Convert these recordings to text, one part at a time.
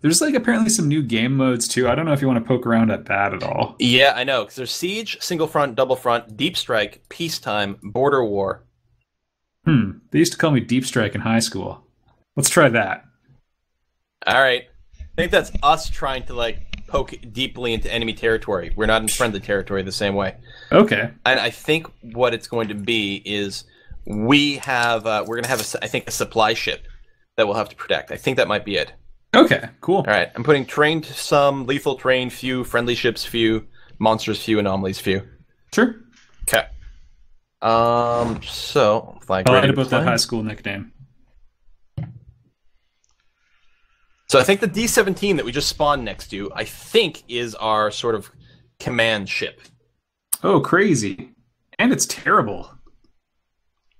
there's like apparently some new game modes too. I don't know if you want to poke around at that at all. Yeah, I know. Because there's siege, single front, double front, deep strike, peacetime, border war. Hmm. They used to call me Deep Strike in high school. Let's try that. All right. I think that's us trying to like poke deeply into enemy territory. We're not in friendly territory the same way. Okay. And I think what it's going to be is we have uh, we're going to have a, I think a supply ship that we'll have to protect. I think that might be it. Okay. Cool. All right. I'm putting trained some, lethal train few, friendly ships few, monsters few, anomalies few. Sure. Okay. Um. So like, I lied to about that high school nickname. So I think the D17 that we just spawned next to, I think, is our sort of command ship. Oh, crazy. And it's terrible.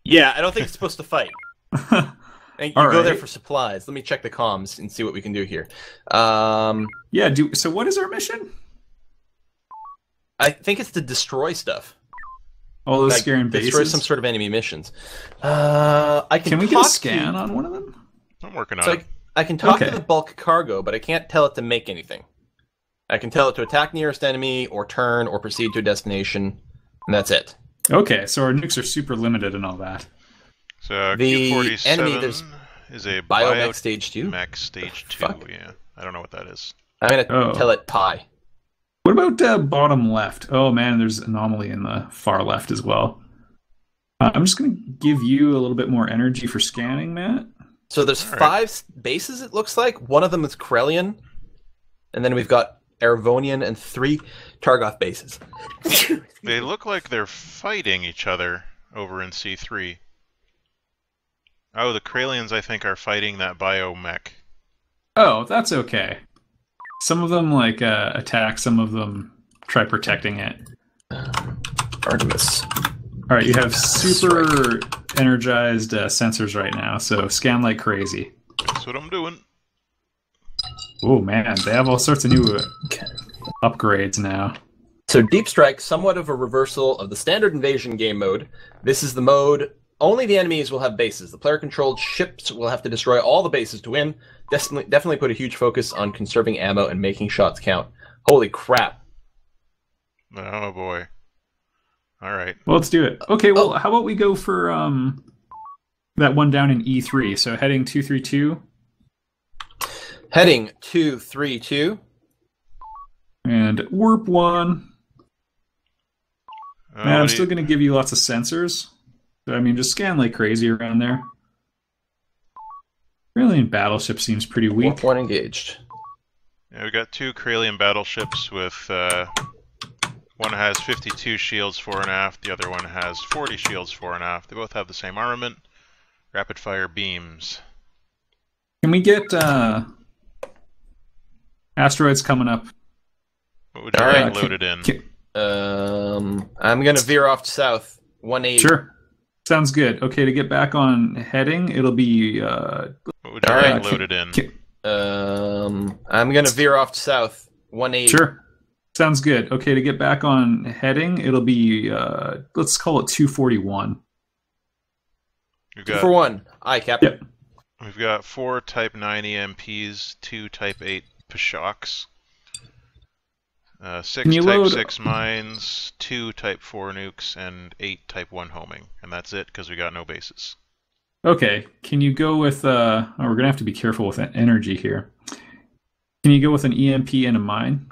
Yeah, I don't think it's supposed to fight. And you All go there for supplies. Let me check the comms and see what we can do here. Um, yeah. Do so. What is our mission? I think it's to destroy stuff. All those Like, scaring destroy some sort of enemy missions. Uh, I can, Can we get a scan To, on one of them? I'm working on so it. I, I can talk Okay. to the bulk cargo, but I can't tell it to make anything. I can tell it to attack nearest enemy, or turn, or proceed to a destination, and that's it. Okay, so our nukes are super limited and all that. So The Q47 enemy, there's is a Biomech stage two. Biomech stage two. Fuck. Yeah, I don't know what that is. I'm gonna Oh. tell it pi. What about uh, bottom left? Oh man, there's anomaly in the far left as well. Uh, I'm just going to give you a little bit more energy for scanning, Matt. So there's All right. five s- bases. It looks like one of them is Kralien, and then we've got Arvonian and three Torgoth bases. They look like they're fighting each other over in C3. Oh, the Kraliens, I think, are fighting that biomech. Oh, that's okay. Some of them like uh, attack, some of them try protecting it. Artemis. All right, you have super energized uh, sensors right now, so scan like crazy. That's what I'm doing. Oh man, they have all sorts of new uh, upgrades now. So Deep Strike, somewhat of a reversal of the standard invasion game mode. This is the mode only the enemies will have bases. The player-controlled ships will have to destroy all the bases to win. Definitely, definitely put a huge focus on conserving ammo and making shots count. Holy crap! Oh boy. All right. Well, let's do it. Okay, well, how about we go for um that one down in E3? So heading two three two, Heading two three two. and warp one. Uh, Man, I'm still you- going to give you lots of sensors. So, I mean, just scan like crazy around there. Brilliant battleship seems pretty weak. Warp one engaged. Yeah, we got two Kralien battleships with uh, one has 52 shields fore and aft, the other one has 40 shields fore and aft. They both have the same armament, rapid fire beams. Can we get uh asteroids coming up? What would you All like can- loaded in? can- Um, I'm gonna veer off south. 180. Sure. Sounds good. Okay, to get back on heading, it'll be uh What would you All like right, can- loaded in? Um, I'm gonna veer off south. 180. sure. Sounds good. Okay, to get back on heading, it'll be uh let's call it 241. We've Two got for one. Aye, Captain. Yep. we've got four Type 9 EMPs, two Type 8 P-Shocks, uh, six you Type load- 6 mines, two Type 4 nukes, and eight Type 1 homing, and that's it because we got no bases. Okay, can you go with uh oh, we're gonna have to be careful with energy here. Can you go with an EMP and a mine?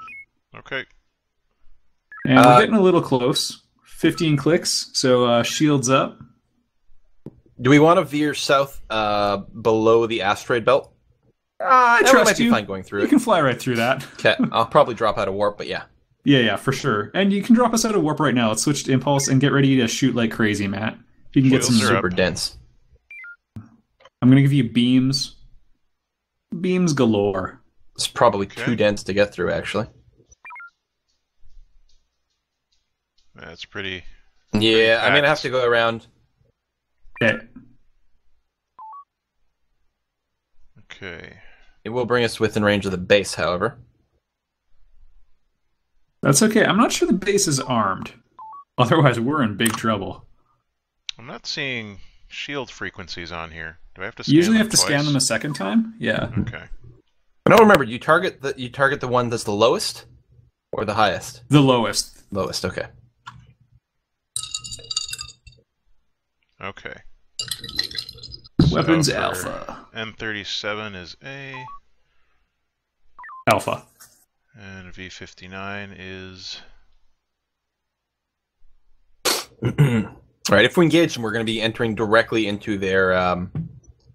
Okay. And Uh, we're getting a little close. 15 clicks, so uh shields up. Do we want to veer south uh, below the asteroid belt? Ah, I That trust might be you. fine going through You it. can fly right through that. Okay, I'll probably drop out of warp, but yeah. Yeah, yeah, for sure. And you can drop us out of warp right now. Let's switch to impulse and get ready to shoot like crazy, Matt. You can get Wheels some. are Super up. dense. I'm gonna give you beams. Beams galore. It's probably Okay. too dense to get through, actually. That's pretty. Yeah, I'm gonna have to go around. Okay. Okay. It will bring us within range of the base, however. That's okay. I'm not sure the base is armed. Otherwise, we're in big trouble. I'm not seeing shield frequencies on here. Do I have to scan Usually, you them have to scan them a second time. Yeah. Okay. I don't remember. You target the you target the one that's the lowest or the highest. The lowest. Lowest. Okay. Okay. Weapons So alpha. N37 is A, Alpha. and V59 is. All right. If we engage them, we're going to be entering directly into their um,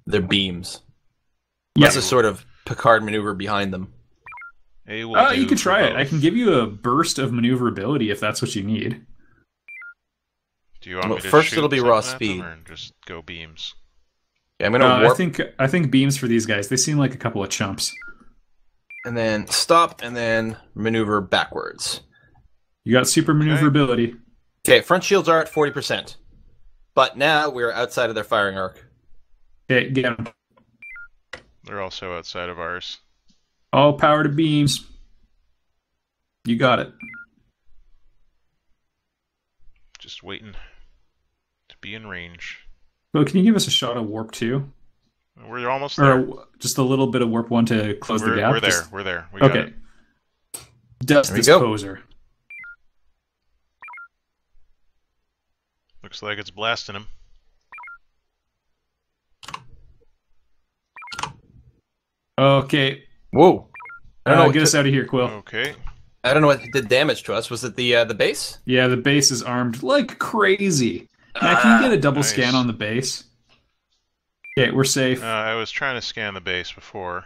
their beams. That's a sort of Picard maneuver behind them. A will do you can for try it. I can give you a burst of maneuverability if that's what you need. Do you want Well, me to first shoot it'll be raw speed. or just go beams? Yeah, I'm going to Uh, I think I think beams for these guys. They seem like a couple of chumps. and then stop and then maneuver backwards. You got super maneuverability. Okay, front shields are at forty percent, but now we're outside of their firing arc. Okay, get 'em. They're also outside of ours. All power to beams. You got it. Just waiting to be in range. Well, can you give us a shot of warp two, We're almost there. or just a little bit of warp one to close we're, the gap? we're there. Just- We're there. We got okay. it. Dust There go. disposer. Looks like it's blasting him. Okay, Whoa! I don't know. uh, what get us out of here, Quill. Okay. I don't know what did damage to us. Was it the uh, the base? Yeah, the base is armed like crazy. Now, can you get a double nice. scan on the base? Okay, we're safe. Uh, I was trying to scan the base before,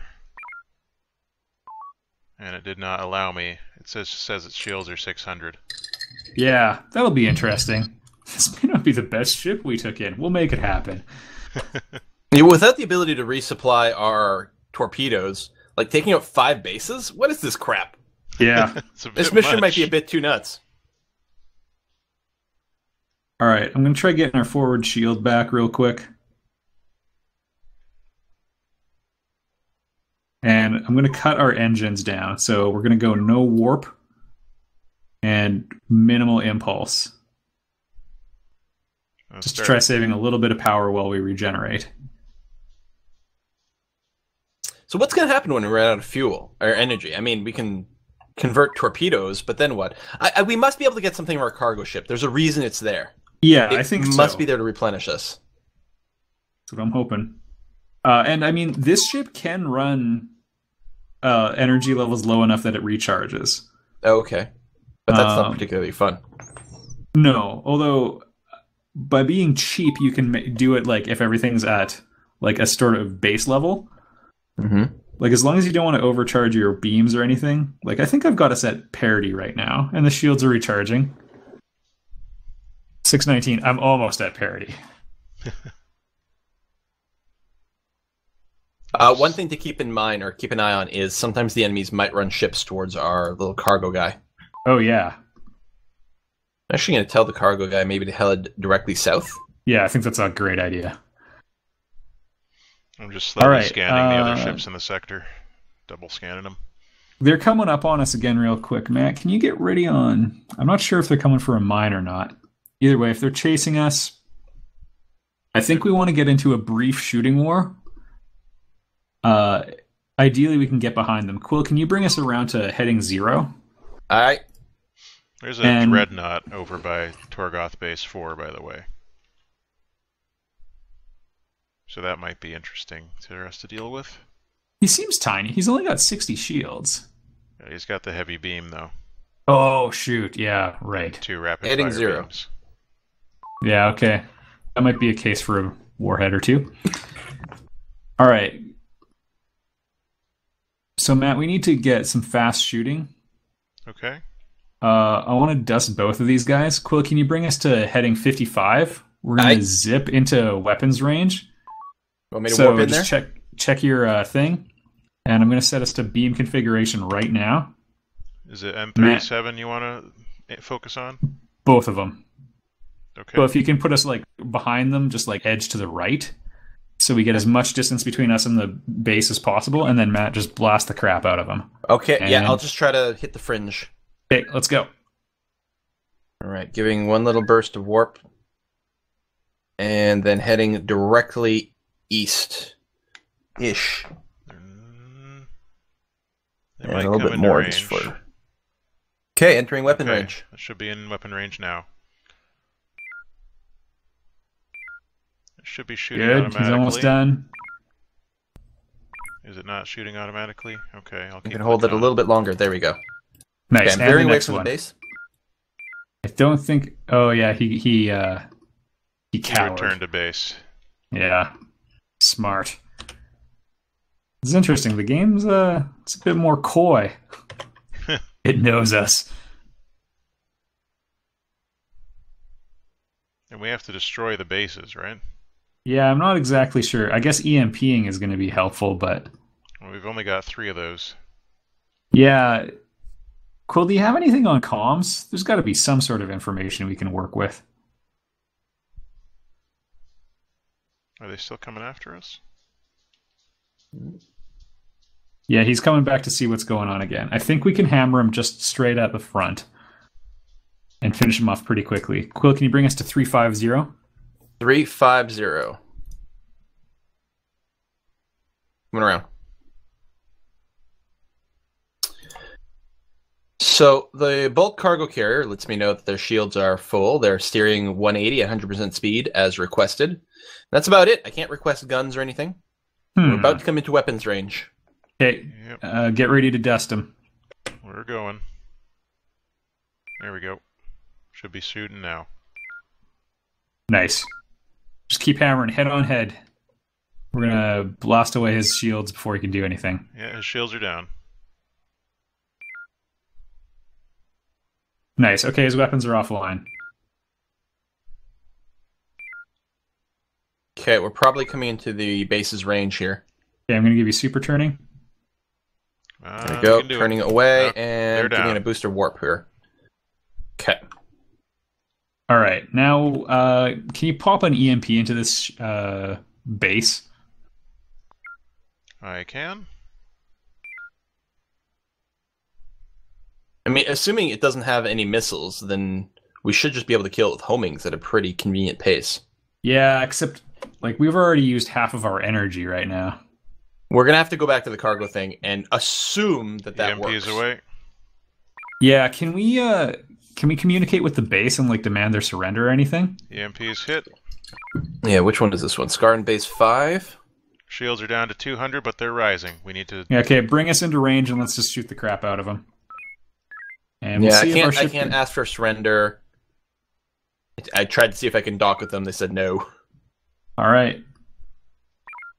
and it did not allow me. It says says its shields are 600. Yeah, that'll be interesting. This may not be the best ship we took in. We'll make it happen. Yeah, Without the ability to resupply our torpedoes, like taking out five bases, what is this crap? Yeah. It's a bit This mission might be a bit too nuts. All right, I'm going to try getting our forward shield back real quick. And I'm going to cut our engines down. So we're going to go no warp and minimal impulse. Let's Just to try saving a little bit of power while we regenerate. So what's going to happen when we run out of fuel or energy? I mean, we can convert torpedoes, but then what? I, I, we must be able to get something from our cargo ship. There's a reason it's there. Yeah, It I think must so. be there to replenish us. That's what I'm hoping. Uh, and I mean, this ship can run uh, energy levels low enough that it recharges. Oh, okay, but that's not Um, particularly fun. No, although by being cheap, you can do it like if everything's at like a sort of base level. Mm-hmm. Like as long as you don't want to overcharge your beams or anything. Like I think I've got us at parity right now, and the shields are recharging. Six nineteen. I'm almost at parity. Uh, one thing to keep in mind or keep an eye on is sometimes the enemies might run ships towards our little cargo guy. Oh yeah, I'm actually going to tell the cargo guy maybe to head directly south. yeah. I think that's a great idea. I'm just slowly right, scanning the other uh, ships in the sector, double scanning them. They're coming up on us again, real quick, Matt. Can you get ready on? I'm not sure if they're coming for a mine or not. Either way, if they're chasing us, I think we want to get into a brief shooting war. Uh, ideally, we can get behind them. Quill, can you bring us around to heading zero? All right. There's a and- dreadnought over by Torgoth Base 4, by the way. So that might be interesting for us to deal with. He seems tiny. He's only got 60 shields. Yeah, He's got the heavy beam though. Oh shoot! Yeah, right. Two rapid Heading fire zero. beams. Yeah, okay. That might be a case for a warhead or two. All right. So Matt, we need to get some fast shooting. Okay. Uh, I want to dust both of these guys. Quill, can you bring us to heading 55? We're going Aye. to zip into weapons range. Want me to so warp in there? check check your uh, thing, and I'm going to set us to beam configuration right now. Is it M37 you want to focus on? Both of them. Okay. But if you can put us like behind them, just like edge to the right, so we get as much distance between us and the base as possible, and then Matt just blast the crap out of them. Okay, yeah, I'll just try to hit the fringe. Okay, let's go. All right, giving one little burst of warp, and then heading directly east, ish. Mm, and a little bit into more range. for. Okay, entering weapon Okay, range. It should be in weapon range now. Should be shooting Good. automatically. He's almost done. Is it not shooting automatically? Okay, I'll You keep can hold it a little bit longer. There we go. Nice. Okay, I'm and veering the away next from one. the base. I don't think. Oh yeah, he he uh he He cowered. returned to base. Yeah, smart. It's interesting. The game's uh, it's a bit more coy. it knows us. And we have to destroy the bases, right? Yeah, I'm not exactly sure. I guess EMPing is going to be helpful, but we've only got three of those. yeah. Quill, do you have anything on comms? There's got to be some sort of information we can work with. Are they still coming after us? Yeah, he's coming back to see what's going on again. I think we can hammer him just straight at the front and finish him off pretty quickly. Quill, can you bring us to 350? Three five zero. Coming around. So the bulk cargo carrier lets me know that their shields are full. They're steering 180 at 100% speed as requested. That's about it. I can't request guns or anything. We're Hmm. about to come into weapons range. Okay, Yep, uh, get ready to dust them. we're going. There we go. Should be shooting now. Nice. Just keep hammering head on head. We're gonna blast away his shields before he can do anything. Yeah, his shields are down. Nice. Okay, his weapons are offline. Okay, we're probably coming into the base's range here. Okay, I'm gonna give you super turning. Uh, There we we go. can do it. Turning away Yep, and giving down. a booster warp here. Okay. All right. Now, uh, can you pop an EMP into this uh, base? I can. I mean, assuming it doesn't have any missiles, then we should just be able to kill it with homings at a pretty convenient pace. Yeah, except like we've already used half of our energy right now. We're gonna have to go back to the cargo thing and assume that that EMP works. is away. Yeah, can we uh can we communicate with the base and like demand their surrender or anything? EMP is hit. Yeah, which one is this one? Skaraan base five. Shields are down to 200, but they're rising. We need to. Yeah, okay, bring us into range and let's just shoot the crap out of them. And we'll yeah, I see if our can't. I can't ask for surrender. I tried to see if I can dock with them. They said no. All right.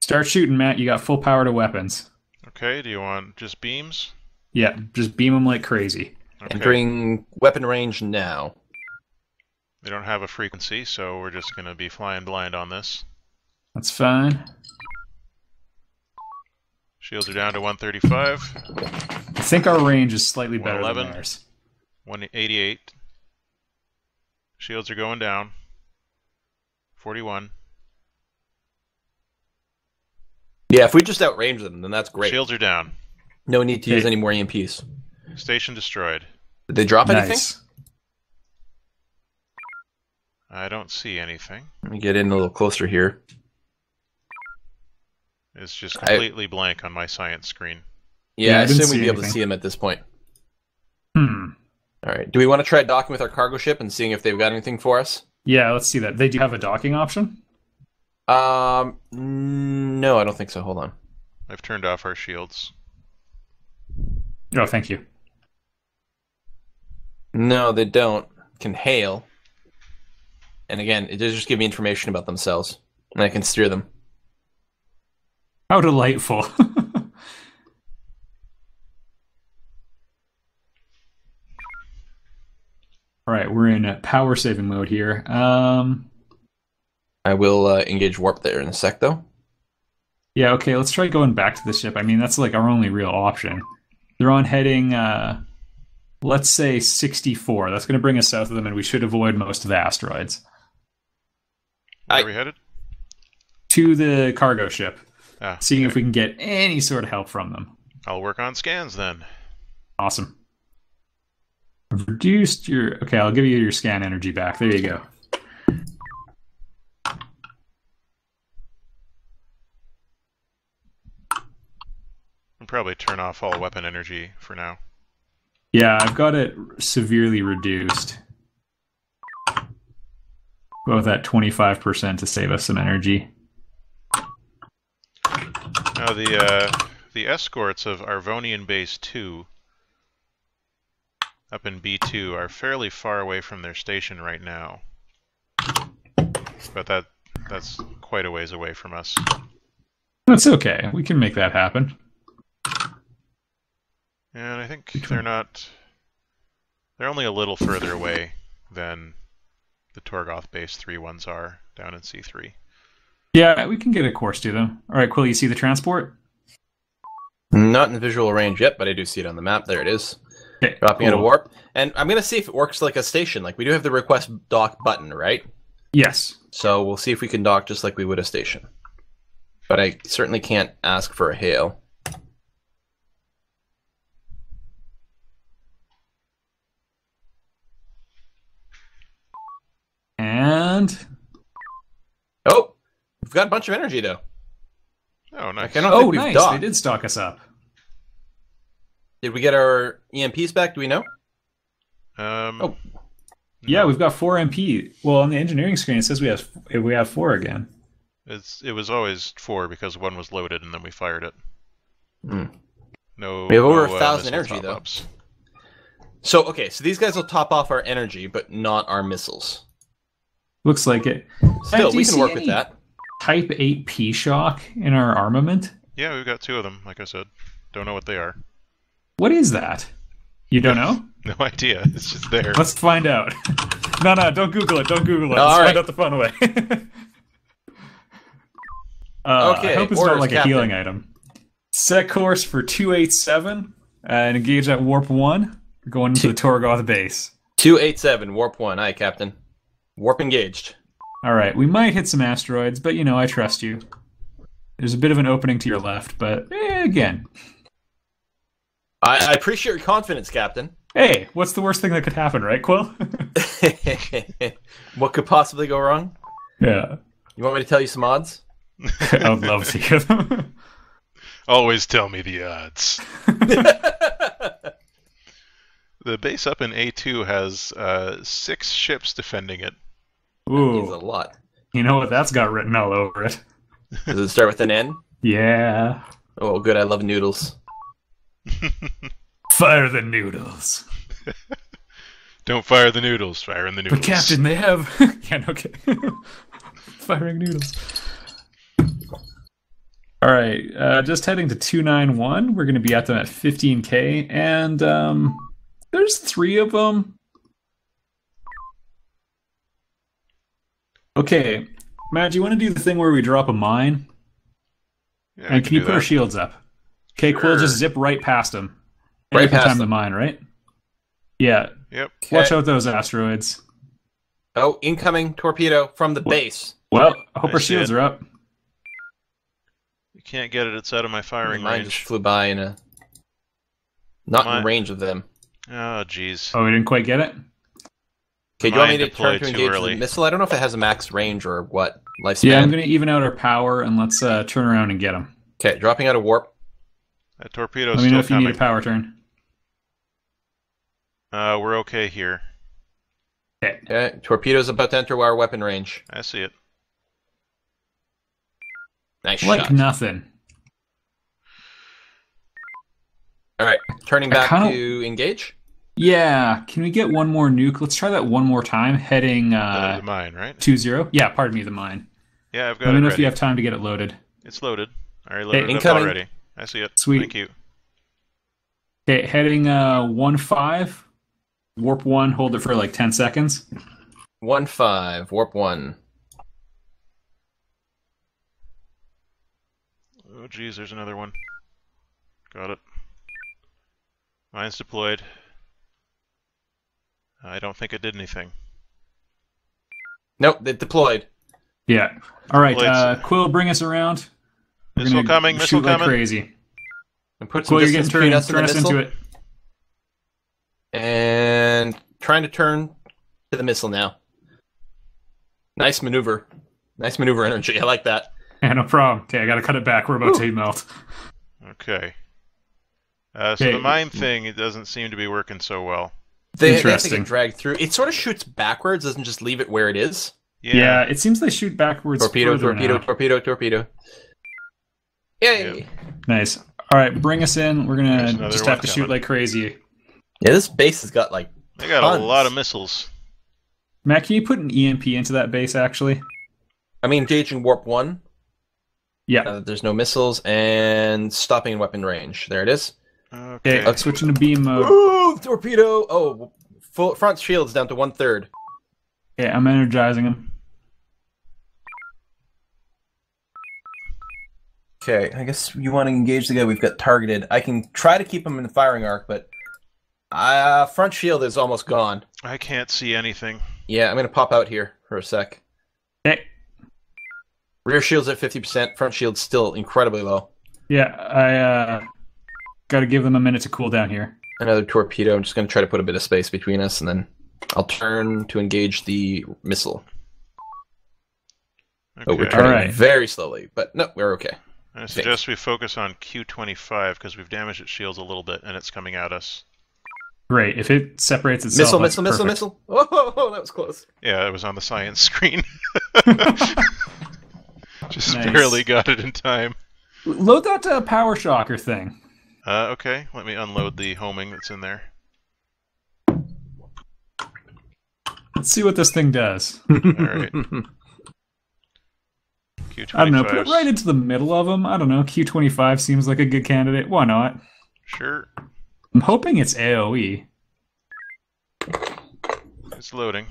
Start shooting, Matt. You got full power to weapons. Okay, do you want just beams? Yeah, just beam them like crazy. Okay. Entering weapon range now. They don't have a frequency, so we're just going to be flying blind on this. That's fine. Shields are down to 135, I think our range is slightly better than 111. theirs. 188. Shields are going down. 41. Yeah, if we just outrange them, then that's great. Shields are down. No need to use any more EMPs. Station destroyed. Did they drop anything? Nice. I don't see anything. Let me get in a little closer here. It's just I- completely blank on my science screen. Yeah, Yeah, I I assume we'd see be able to see them at this point. Hmm. All right. Do we want to try docking with our cargo ship and seeing if they've got anything for us? Yeah, let's see that. They do have a docking option. Um, no, I don't think so. Hold on. I've turned off our shields. Oh, thank you. No, they don't. Can hail. And again, it does just give me information about themselves, and I can steer them. How delightful. All right, we're in power saving mode here. Um, I will uh, engage warp there in a sec, though. yeah, okay, let's try going back to the ship. I mean, that's like our only real option. They're on heading, uh, let's say 64. That's going to bring us south of them, and we should avoid most of the asteroids. Where I- are we headed? To the cargo ship, Ah, seeing if we can get any sort of help from them. I'll work on scans then. Awesome. I've reduced your. Okay, I'll give you your scan energy back. There you go. I'm probably turn off all weapon energy for now. Yeah, I've got it severely reduced. Go with that 25% to save us some energy. Now the uh, the escorts of Arvonian Base 2 up in B2 are fairly far away from their station right now. But that that's quite a ways away from us. That's okay. We can make that happen. And I think they're not they're only a little further away than the Torgoth Base 3 ones are down in C3. Yeah, we can get a course to them. All right, Quill, you see the transport? Not in visual range yet, but I do see it on the map. There it is. Okay, Dropping out a warp. And I'm going to see if it works like a station. Like, we do have the request dock button, right? Yes. So we'll see if we can dock just like we would a station. But I certainly can't ask for a hail. And Oh, we've got a bunch of energy though. Oh, nice. Like, I don't oh, think we've nice. docked. They did stock us up. Did we get our EMPs back? Do we know? Um, Oh. Yeah, we've got four MP. Well, on the engineering screen, it says we have we have four again. It's it was always four because one was loaded and then we fired it. Hmm. No. We have over no, a uh, thousand missile energy, though. top-ups. So okay, so these guys will top off our energy, but not our missiles. Looks like it. Still, we can work with that. Type 8P shock in our armament. Yeah, we've got two of them. Like I said, don't know what they are. What is that? You don't know? No idea. It's just there. Let's find out. no, no, don't Google it. Don't Google it. All Let's right. find out the fun way. uh, Okay, I hope it's not like Captain. a healing item. Set course for 287 uh, and engage at warp 1. We're going to the Torgoth base. Two eight seven warp one. Aye, Captain. Warp engaged. All right, we might hit some asteroids, but you know, I trust you. There's a bit of an opening to your left, but eh, again, I, I appreciate your confidence, Captain. hey, what's the worst thing that could happen, right, Quill? what could possibly go wrong? yeah, You want me to tell you some odds? I would love to hear them. Always tell me the odds. The base up in A2 has uh, six ships defending it. Means a lot. you know what? That's got written all over it. Does it start with an N? Yeah, Oh, good. I love noodles. fire the noodles. Don't fire the noodles, fire in the noodles. But Captain, they have. yeah, okay. Firing noodles. All right, uh, just heading to two nine one. We're going to be at them at fifteen k, and um, there's three of them. Okay, Matt, do you want to do the thing where we drop a mine? Yeah, I and can you do put our shields up? Okay, Quill, Sure. just zip right past them. Right And past time the mine, right? Yeah. Yep. Watch out those asteroids. Oh, incoming torpedo from the base. Well, I hope I our shields it. are up. You can't get it. It's out of my firing range. Mine just flew by in a. Not Mine- in range of them. Oh, jeez. Oh, we didn't quite get it. Okay, do you want me to turn to engage early. the missile? I don't know if it has a max range or what lifespan. Yeah, I'm going to even out our power and let's uh, turn around and get them. Okay, dropping out of warp. That torpedo's Let me know still if you need a power turn. Uh, we're okay here. Okay. Okay, torpedo's about to enter our weapon range. I see it. Nice Like shot. nothing. All right, turning back kinda- to engage. Yeah, can we get one more nuke? Let's try that one more time. Heading Uh, uh, the mine, right? 2-0. Yeah, pardon me, the mine. Yeah, I've got. Let got me it know if you have time to get it loaded. It's loaded. I already loaded it up already. I see it. Sweet. Thank you. Okay, heading uh, 1-5. Warp 1, hold it for like 10 seconds. One five warp one. Oh, geez, there's another one. Got it. Mine's deployed. I don't think it did anything. Nope, it deployed. Yeah. All right, Well, uh, Quill, bring us around. We're Missile gonna coming, missile shoot like coming. crazy. And put some Quill, you're getting distance between turned, us and turn the us missile. into it. And trying to turn to the missile now. Nice maneuver. Nice maneuver energy. I like that. Yeah, no problem. Okay, I gotta cut it back. We're about Ooh. to melt. Okay. Uh, so the Okay. mine thing, it doesn't seem to be working so well. They, they have to Okay. get, They, the Okay. mine thing, it doesn't seem to be working so well. They, they have to Interesting. get dragged through. It sort of shoots backwards, doesn't just leave it where it is. Yeah. it seems they shoot backwards. Torpedo, torpedo, now. torpedo, torpedo. Yay! Yep. Nice. All right, bring us in. We're gonna just have to shoot coming. like crazy. Yeah, this base has got like. They got Tons. a lot of missiles. Matt, can you put an EMP into that base? Actually, I mean, engaging warp one. yeah. Uh, there's no missiles and stopping in weapon range. There it is. Okay, Okay. let's switch into beam mode. Ooh, torpedo! Oh, full front shields down to one third. Okay, I'm energizing him. Okay, I guess you want to engage the guy we've got targeted. I can try to keep him in the firing arc, but uh, front shield is almost gone. I can't see anything. Yeah, I'm gonna pop out here for a sec. Okay. Rear shield's at 50%. Front shield's still incredibly low. Yeah, I uh, got to give them a minute to cool down here. Another torpedo. I'm just gonna try to put a bit of space between us, and then I'll turn to engage the missile. Okay. But we're turning Alright. very slowly. But no, we're okay. I suggest we focus on Q25 because we've damaged its shields a little bit and it's coming at us. Great. If it separates itself, Missile, that's missile, missile, perfect. missile. Oh, oh, that was close. Yeah, it was on the science screen. Just Nice. barely got it in time. Load that uh, power shocker thing. Uh, okay, let me unload the homing that's in there. Let's see what this thing does. Alright. Q25. I don't know. Put it right into the middle of them. I don't know. Q25 seems like a good candidate. Why not? Sure, I'm hoping it's. AOE. it's loading.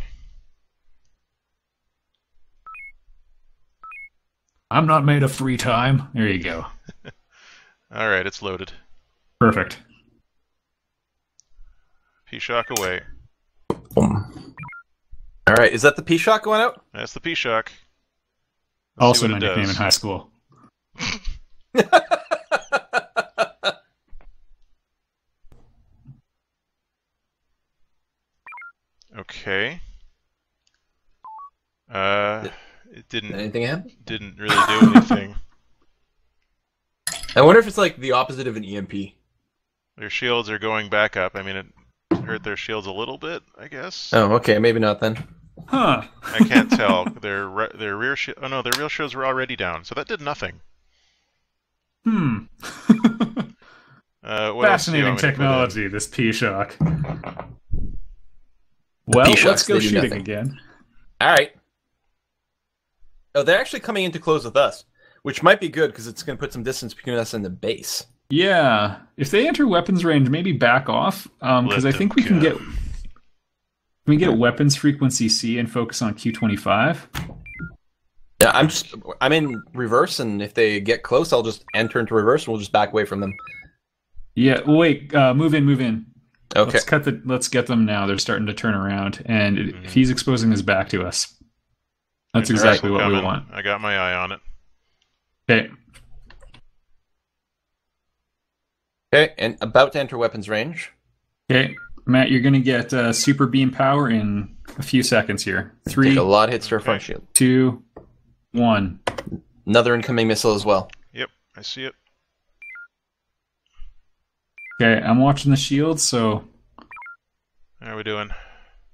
I'm not made of free time. There you go. Alright, it's loaded. Perfect. P-Shock away. Boom. All right, is that the P shock going out? That's the P-Shock. Let's also see my what it nickname in high school. Okay. Uh, it didn't Anything happen? didn't really do anything. I wonder if it's like the opposite of an EMP. Their shields are going back up. I mean, it hurt their shields a little bit, I guess. Oh, okay, maybe not then. Huh. I can't tell. Their re- their rear shi- oh no, their real shields were already down, so that did nothing. Hmm. Uh, what else do you Fascinating want me to put in? technology, this P shock. Well, P-shocks, let's go shooting nothing. again. All right. Oh, they're actually coming in to close with us, which might be good because it's going to put some distance between us and the base. Yeah, if they enter weapons range, maybe back off, because Let I think them we can get can we get weapons frequency C and focus on Q twenty five. Yeah, I'm just I'm in reverse, and if they get close, I'll just enter into reverse, and we'll just back away from them. Yeah, wait, uh, move in, move in. Okay. Let's cut the. Let's get them now. They're starting to turn around, and it- Mhm. he's exposing his back to us, that's exactly missile what we want. I got my eye on it. Okay, Okay, and about to enter weapons range. okay, Matt, you're gonna get uh, super beam power in a few seconds here. Three, Take a lot of hits to our front shield. two, one. Another incoming missile as well. Yep, I see it. Okay, I'm watching the shield, so How are we doing?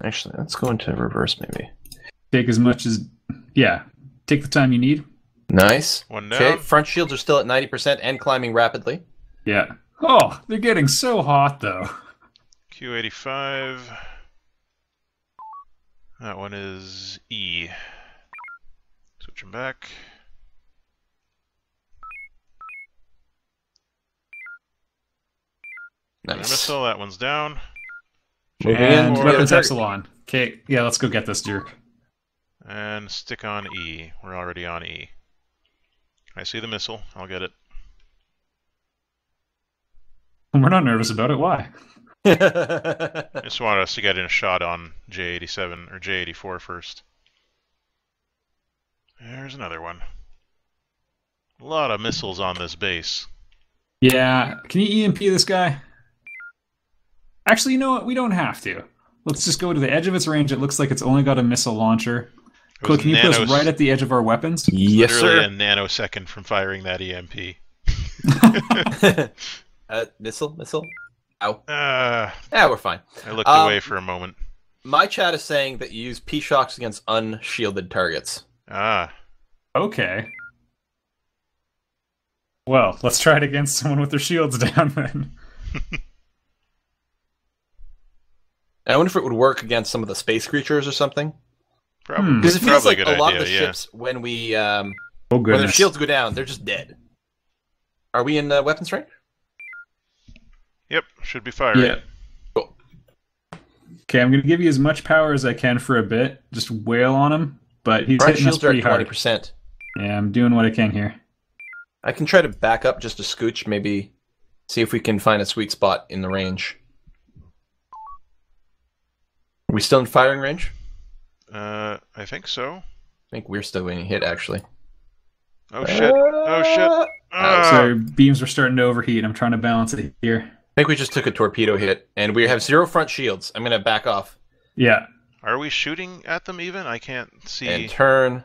Actually, let's go into reverse maybe. take as much as yeah. Take the time you need. Nice. One Okay, front shields are still at 90% and climbing rapidly. Yeah. Oh, they're getting so hot though. Q85. That one is E. Switch them back. Another Nice. missile. That one's down. Moving And in. Weapons Target. Epsilon. Okay, yeah, let's go get this jerk. And stick on E. We're already on E. I see the missile. I'll get it. We're not nervous about it. Why? I just wanted us to get in a shot on J87 or J84 first. There's another one. A lot of missiles on this base. Yeah, can you EMP this guy? Actually, you know what? We don't have to. Let's just go to the edge of its range. It looks like it's only got a missile launcher. It Cool, can you put us right at the edge of our weapons? yes, literally sir. a nanosecond from firing that E EMP. Uh, missile, missile. Ow. Ah, Yeah, we're fine. I looked Um, away for a moment. My chat is saying that you use P shocks against unshielded targets. Ah, Okay. Well, let's try it against someone with their shields down then. I wonder if it would work against some of the space creatures or something. probably. Because it feels probably like a a lot idea. of the yeah. ships when we um, Oh when their shields go down, they're just dead. Are we in uh, weapons range? Yep, should be firing. Yeah. Cool. Okay, I'm gonna give you as much power as I can for a bit. Just wail on him, but he's Front hitting us pretty at twenty hard. percent. Yeah, I'm doing what I can here. I can try to back up just a scooch, maybe see if we can find a sweet spot in the range. Are we still in firing range? Uh, I think so. I think we're still getting hit actually. Oh shit! Oh shit! Uh, Ah! So beams are starting to overheat. I'm trying to balance it here. I think we just took a torpedo hit, and we have zero front shields. I'm gonna back off Yeah. Are we shooting at them even? I can't see. and turn,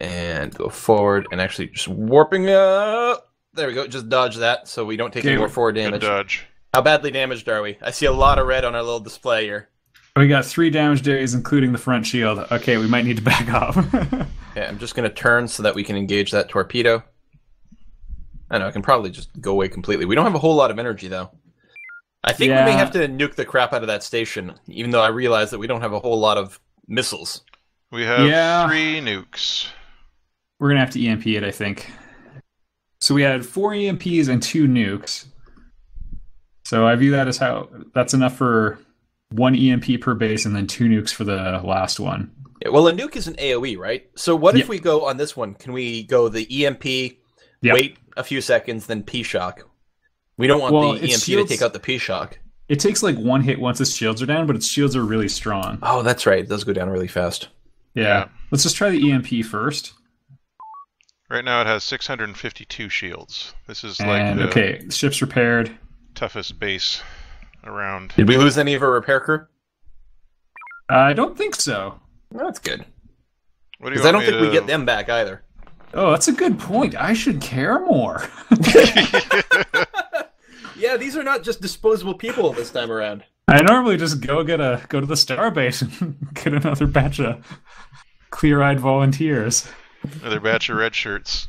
and go forward, and actually just warping up. There we go. Just dodge that, so we don't take any more forward Good damage. dodge. How badly damaged are we? I see a lot of red on our little display here. We got three damage areas, including the front shield. Okay, we might need to back off. Yeah, I'm just gonna turn so that we can engage that torpedo. I know I can probably just go away completely. We don't have a whole lot of energy though. I think we may have to nuke the crap out of that station, even though I realize that we don't have a whole lot of missiles. We have Yeah. three nukes. We're gonna have to EMP it, I think. So we had four EMPs and two nukes. So I view that as how that's enough for one EMP per base and then two nukes for the last one. Yeah, well, a nuke is an AOE, right? So what Yep. if we go on this one? Can we go the EMP, Yep. wait a few seconds, then P shock? We don't want Well, the EMP shields- to take out the P shock. It takes like one hit once its shields are down, but its shields are really strong. Oh, that's right. It does go down really fast. Yeah. Yeah. Let's just try the EMP first. Right now it has 652 shields. This is like And the okay, ship's repaired. toughest base around. Did we lose any of our repair crew? I don't think so. No, that's good. What do you Because I don't me think we get them back either. Oh, that's a good point. I should care more. Yeah, these are not just disposable people this time around. I normally just go get a go to the starbase and get another batch of clear-eyed volunteers. Another batch of red shirts.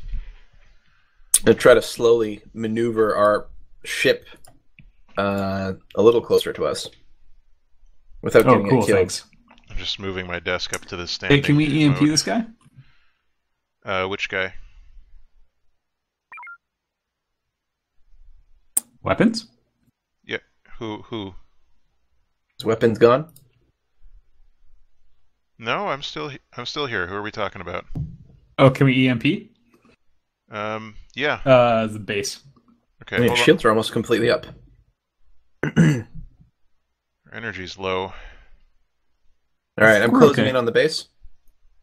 And try to slowly maneuver our ship uh, a little closer to us without Oh, getting cool. it killed. Thanks. I'm just moving my desk up to the standing. Hey, can we EMP mode. this guy? Uh, which guy? Weapons? Yeah. Who? Who? His weapon's gone. No, I'm still. he- I'm still here. Who are we talking about? Oh, can we EMP? Um. Yeah. Uh, the base. Okay. I mean, hold on. shields are almost completely up. Our energy's low. All right, I'm closing okay. in on the base.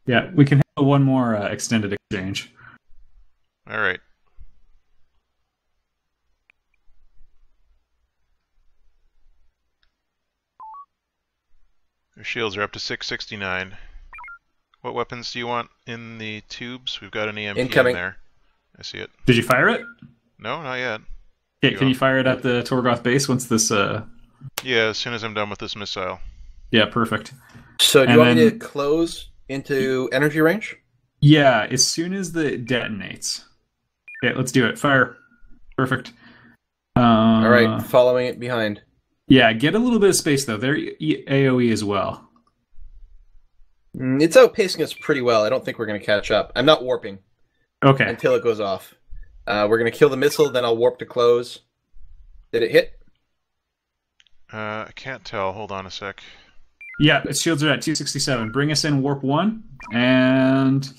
Yeah, we can have one more uh, extended exchange. All right. Your shields are up to 669. What weapons do you want in the tubes? We've got an EMP Incoming. in there. I see it. Did you fire it? No, not yet. Okay, You can you fire it at the Torgoth base once this? Uh, Yeah, as soon as I'm done with this missile. yeah, perfect. So, do And you want me to close into energy range? Yeah, as soon as the detonates. Okay, let's do it. Fire. Perfect. Uh, All right, following it behind. Yeah, get a little bit of space though. They're AOE as well. Mm, It's outpacing us pretty well. I don't think we're going to catch up. I'm not warping Okay. until it goes off. Uh, we're going to kill the missile, then I'll warp to close. Did it hit? Uh, I can't tell. Hold on a sec. Yeah, its shields are at 267. Bring us in warp one and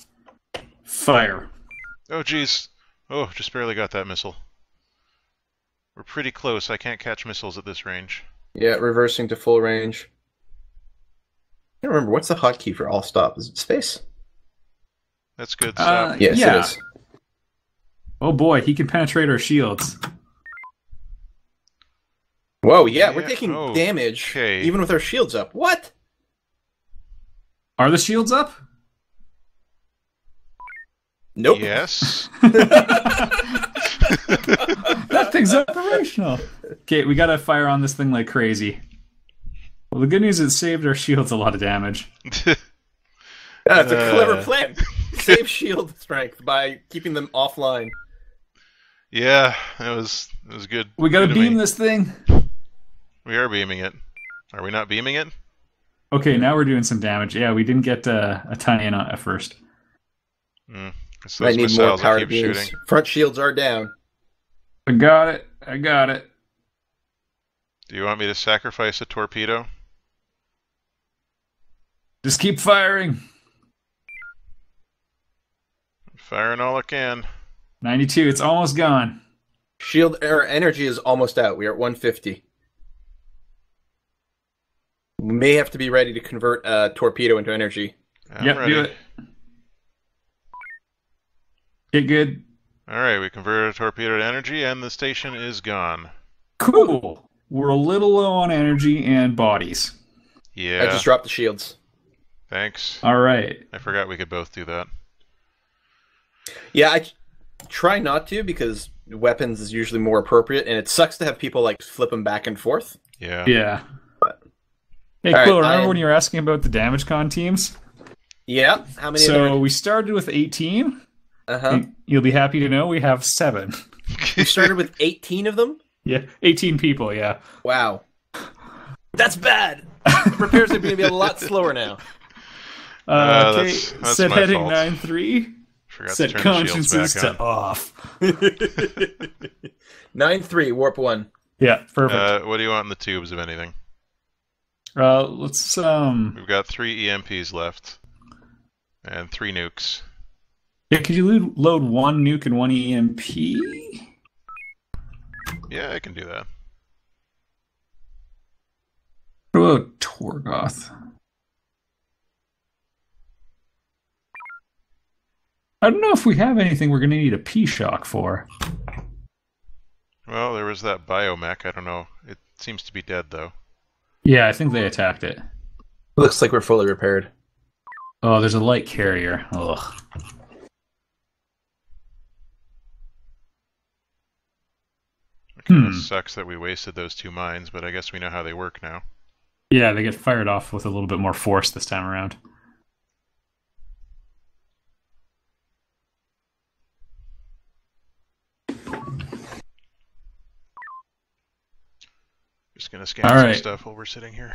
fire. Oh, jeez. Oh, just barely got that missile. We're pretty close. I can't catch missiles at this range. Yeah, reversing to full range. I don't remember what's the hotkey for all stop. Is it space? That's good. Uh, Yes, Yeah. it is. Oh boy, he can penetrate our shields. Whoa, yeah, we're taking oh, damage okay. even with our shields up. What? Are the shields up? Nope. Yes. that thing's operational. Okay, we gotta fire on this thing like crazy. Well, the good news is it saved our shields a lot of damage. That's a Uh. clever plan. Save shield strength by keeping them offline. yeah, it was it was good. We gotta good beam me. this thing. We are beaming it. Are we not beaming it? Okay, now we're doing some damage. Yeah, we didn't get uh, a ton in at first. Mm. It's Might those need more power keep beams. shooting. Front shields are down. I got it. I got it. Do you want me to sacrifice a torpedo? Just keep firing. Firing all I can. 92. It's almost gone. Shield air energy is almost out. We are at 150. We may have to be ready to convert a torpedo into energy. I'm yep, ready. do it. Get good. All right, we converted a torpedo to energy, and the station is gone. Cool. We're a little low on energy and bodies. Yeah. I just dropped the shields. Thanks. All right. I forgot we could both do that. Yeah, I try not to because weapons is usually more appropriate, and it sucks to have people like flip them back and forth. Yeah. Yeah. Hey, All right, Quill, I remember am- when you were asking about the damage con teams? Yeah, how many? So we started with 18. uh huh. You'll be happy to know we have seven. We started with 18 of them. Yeah, 18 people, yeah. Wow, that's bad. Repairs are going to be a lot slower now. Uh, Uh, okay, that's- that's set my heading fault. 9 3. Forgot Set to turn the consciences back to on. off. Nine three warp one. Yeah, perfect. Uh, what do you want in the tubes, if anything? Uh, let's, um, We've got three EMPs left, and three nukes. yeah, could you load, load one nuke and one EMP? Yeah, I can do that. What about Torgoth? I don't know if we have anything we're going to need a P-Shock for. Well, there was that biomech. I don't know. It seems to be dead, though. Yeah, I think they attacked it. Looks like we're fully repaired. Oh, there's a light carrier. Ugh. It kind Hmm. of sucks that we wasted those two mines, but I guess we know how they work now. Yeah, they get fired off with a little bit more force this time around. Just gonna scan All some right. stuff while we're sitting here.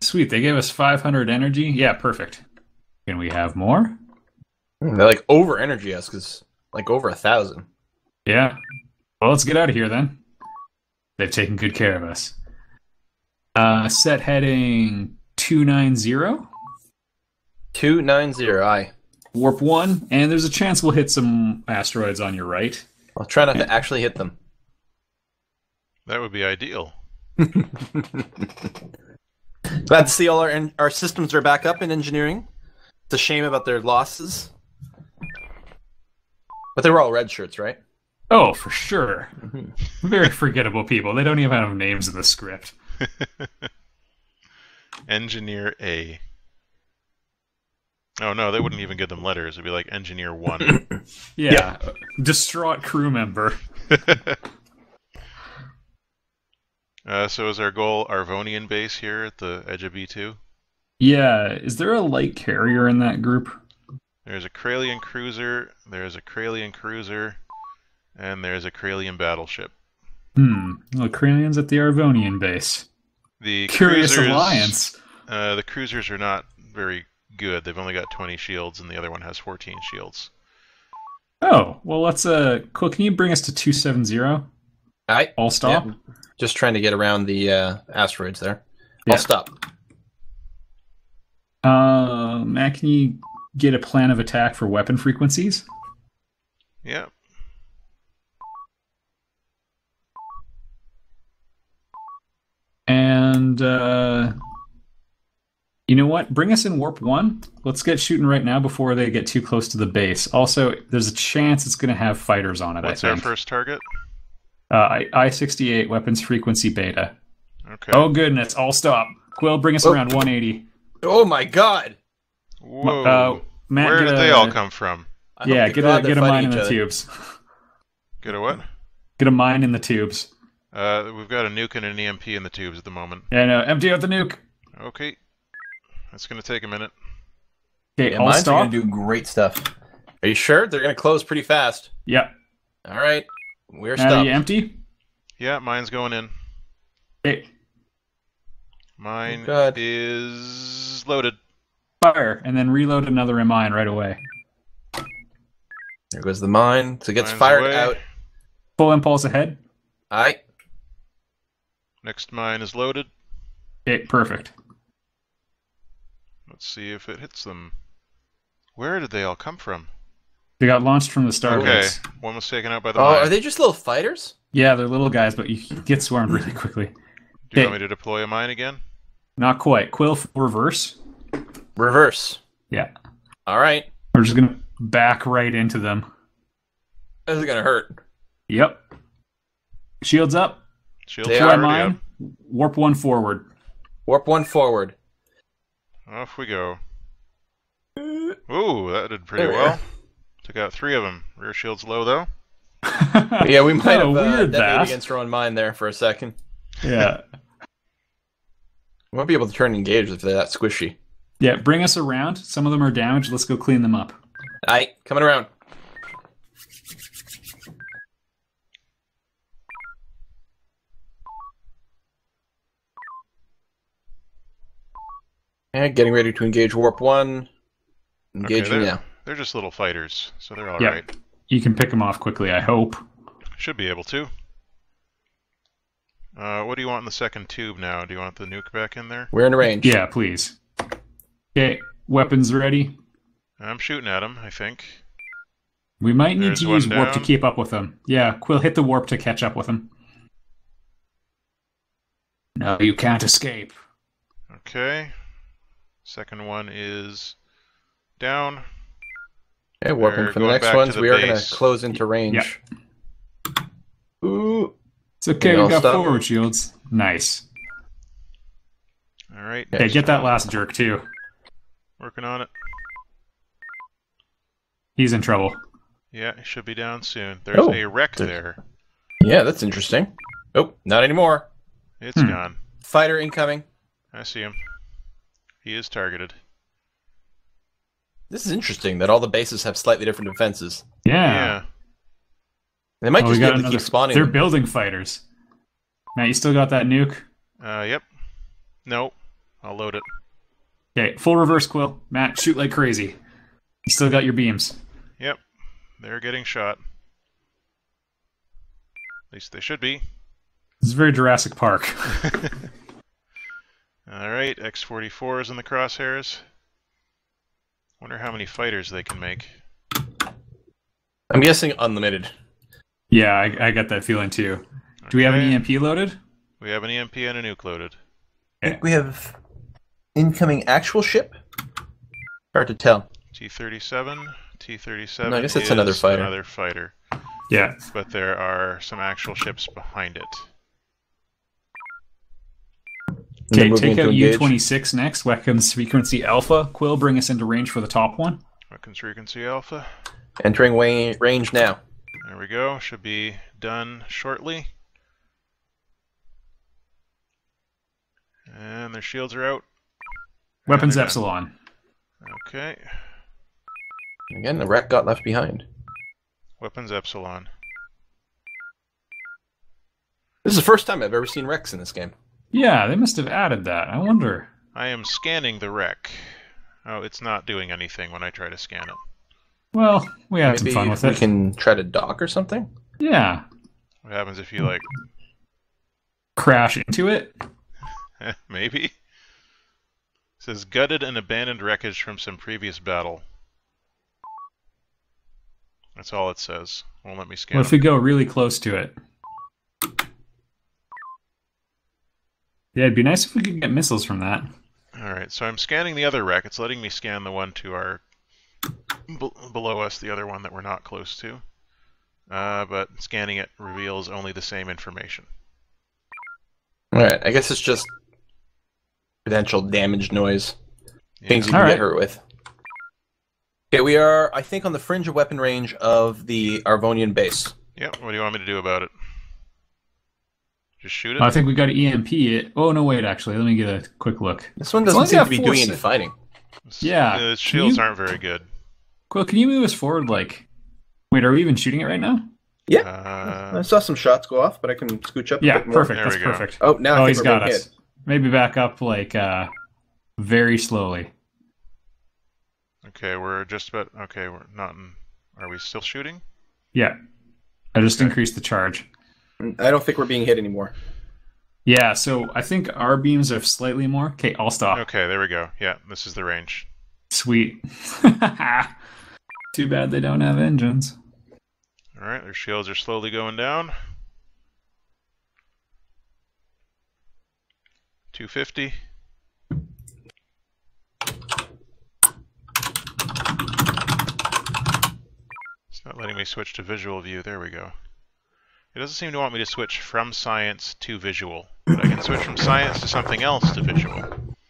Sweet, they gave us 500 energy. Yeah, perfect. Can we have more? They're like over energy us because like over a thousand. Yeah. Well, let's get out of here then. They've taken good care of us. Uh, set heading 290, Two nine zero. I. warp 1, and there's a chance we'll hit some asteroids on your right. I'll try not to actually hit them. That would be ideal. Glad to see all our en- our systems are back up in engineering. It's a shame about their losses, but they were all red shirts, right? Oh, for sure. Mm-hmm. Very forgettable people. They don't even have names in the script. Engineer A. Oh no, they wouldn't even give them letters. It'd be like Engineer One. Yeah. Distraught crew member. uh, so is our goal Arvonian base here at the edge of B2? Yeah. Is there a light carrier in that group? There's a Kralien cruiser, there's a Kralien cruiser, and there's a Kralien battleship. Hmm. The Kraliens at the Arvonian base. The Curious cruisers, alliance. Uh, the cruisers are not very good. They've only got 20 shields, and the other one has 14 shields. Oh, well, let's, uh, Quill, can you bring us to 270? I All stop? Yeah. just trying to get around the uh, asteroids there. Yeah. I'll stop. Uh, Matt, can you get a plan of attack for weapon frequencies? Yeah. And, uh, you know what? Bring us in warp one. Let's get shooting right now before they get too close to the base. Also, there's a chance it's going to have fighters on it, What's I our first target? Uh, I 68 weapons frequency beta. Okay. Oh, goodness. All stop. Quill, bring us Oh. around 180. Oh my god! Whoa. Uh, Matt, Where did a- they all come from? I yeah, get a, get a mine in the other. tubes. Get a what? Get a mine in the tubes. Uh, we've got a nuke and an EMP in the tubes at the moment. Yeah, no, empty out the nuke. Okay. That's gonna take a minute. Okay, Yeah, all mines are stop. gonna do great stuff. Are you sure they're gonna close pretty fast? Yep. All right, we're Now stopped. you empty. Yeah, mine's going in. Okay, Mine God. is loaded. fire, and then reload another mine right away. There goes the mine. So it gets Mine's fired away. out. Full impulse ahead. All right. Next mine is loaded. Okay, perfect. Let's see if it hits them. Where did they all come from? They got launched from the star Okay, base. one was taken out by the Oh, mine. are they just little fighters? Yeah, they're little guys, but you get swarmed really quickly. Do you okay. want me to deploy a mine again? Not quite. Quill reverse. Reverse. Yeah, All right. we're just gonna back right into them. This is gonna hurt. Yep. Shields up. Shields They are are Fly already mine. Warp one forward. Warp one forward. Off we go. Uh, Ooh, that did pretty There we well. Are. Took out three of them. Rear shield's low though. Yeah, we might have uh, weird detonated that. against our own mine there for a second. Yeah. We won't be able to turn engage if they're that squishy. Yeah, bring us around. Some of them are damaged. Let's go clean them up. All right, coming around. And getting ready to engage warp one. Engaging they're, now. They're just little fighters, so they're alright. Yep. You can pick them off quickly, I hope. Should be able to. Uh, what do you want in the second tube now? Do you want the nuke back in there? We're in range. Yeah, please. Okay, weapons ready. I'm shooting at them, I think. We might need There's to use warp to keep up with them. Yeah, Quill, hit the warp to catch up with them. No, you can't escape. Okay. Second one is down. Okay, warping They're for the next ones. the we are going to close into range. Ooh. It's okay, Okay, we got stop. forward shields. Nice. Alright. Okay, get that last jerk too. Working on it. He's in trouble. Yeah, it should be down soon. There's Oh, a wreck there- there. Yeah, that's interesting. Oh, not anymore. It's Hmm. gone. Fighter incoming. I see him. He is targeted. This is interesting that all the bases have slightly different defenses. Yeah. Yeah. They might Oh, just we be got able to another. keep spawning. They're them. building fighters. Matt, you still got that nuke? Uh, yep. Nope. I'll load it. Okay, full reverse quill. Matt, shoot like crazy. You still got your beams. Yep. They're getting shot. At least they should be. This is very Jurassic Park. Alright, X-44 is in the crosshairs. Wonder how many fighters they can make. I'm guessing unlimited. yeah, I, I got that feeling too. Do we have an EMP loaded? We have an EMP and a nuke loaded. I think we have incoming actual ship. Hard to tell. T-37. T-37 No, I guess it's is another fighter. Another fighter. Yeah. But there are some actual ships behind it. And then Okay, take out. U twenty six next. Weapons frequency alpha. Quill, bring us into range for the top one. Weapons frequency alpha. Entering wa- range now. There we go. Should be done shortly. And their shields are out. Weapons they're done. epsilon. Okay. Again, the wreck got left behind. Weapons epsilon. This is the first time I've ever seen Rex in this game. Yeah, they must have added that. I wonder. I am scanning the wreck. Oh, it's not doing anything when I try to scan it. Well, we had some fun with we it. can try to dock or something. Yeah, What happens if you like crash into it. maybe? It says gutted and abandoned wreckage from some previous battle. That's all it says. Won't let me scan. What if we go really close to it? Yeah, it'd be nice if we could get missiles from that. Alright, so I'm scanning the other wreck. It's letting me scan the one to our b- below us, the other one that we're not close to. Uh, but scanning it reveals only the same information. Alright, I guess it's just potential damage noise. Yeah. Things you can All get right. hurt with. Okay, we are, I think, on the fringe of weapon range of the Arvonian base. Yep, what do you want me to do about it? Just shoot it. I think we got to EMP it. Oh no, wait. Actually, let me get a quick look. This one doesn't seem to be doing force any fighting. Yeah. The shields you- aren't very good. Quill, can you move us forward? Like, wait, are we even shooting it right now? Yeah. I Uh, saw some shots go off, but I can scooch up. Yeah, a bit more. perfect. There That's go. perfect. Oh, now I Oh, think he's we're got us. hit. Maybe back up like uh very slowly. okay, we're just about. Okay, we're not in. Are we still shooting? Yeah. I just Okay. increased the charge. I don't think we're being hit anymore. Yeah, so I think our beams are slightly more. Okay, I'll stop. Okay, there we go. Yeah, this is the range. Sweet. Too bad they don't have engines. All right, their shields are slowly going down. 250. It's not letting me switch to visual view. There we go. It doesn't seem to want me to switch from science to visual, but I can switch from science to something else to visual.